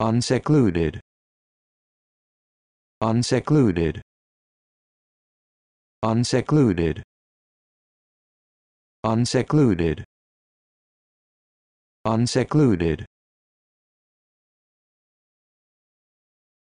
unsecluded. Unsecluded. Unsecluded. Unsecluded. Unsecluded.